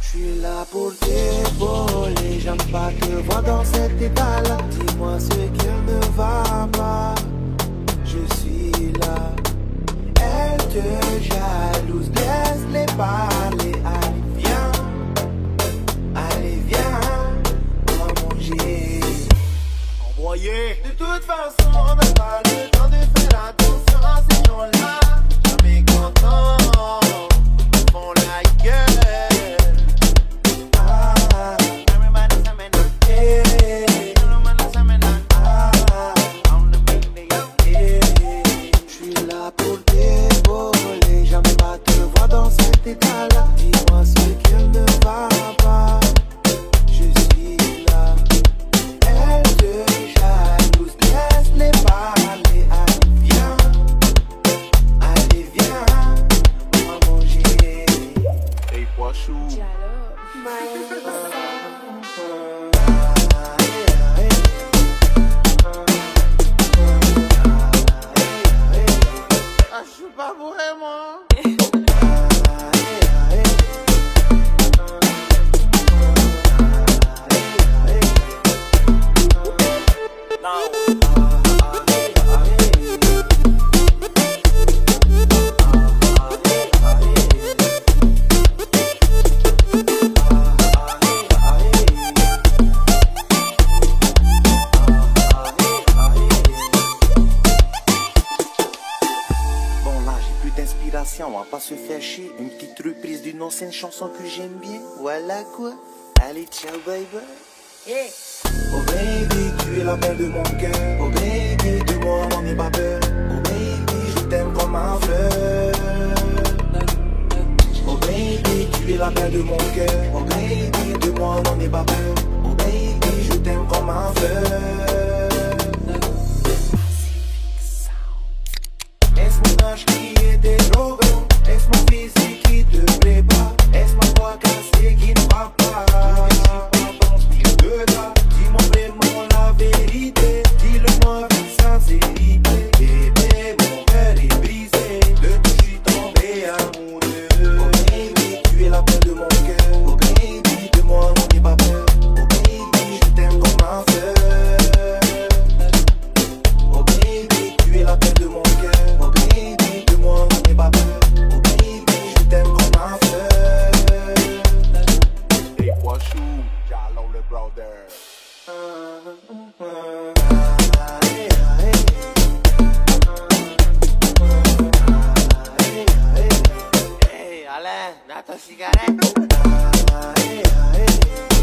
Je suis là pour t'épauler, j'aime pas te voir dans cet état-là. Dis-moi ce qui ne va pas, je suis là. Elle te jalouse, laisse-les parler. De toute façon, on n'a pas my soul. D'inspiration, on va pas se faire chier. Une petite reprise d'une ancienne chanson que j'aime bien. Voilà quoi. Allez, ciao, bye bye. Oh baby, tu es la belle de mon cœur. Oh baby, de moi n'en ai pas peur. Oh baby, je t'aime comme un fleur. Oh baby, tu es la belle de mon cœur. Oh baby, de moi n'en ai pas peur. Oh baby, je t'aime comme un fleur. Picolé, nata cigarete. Aê, aê.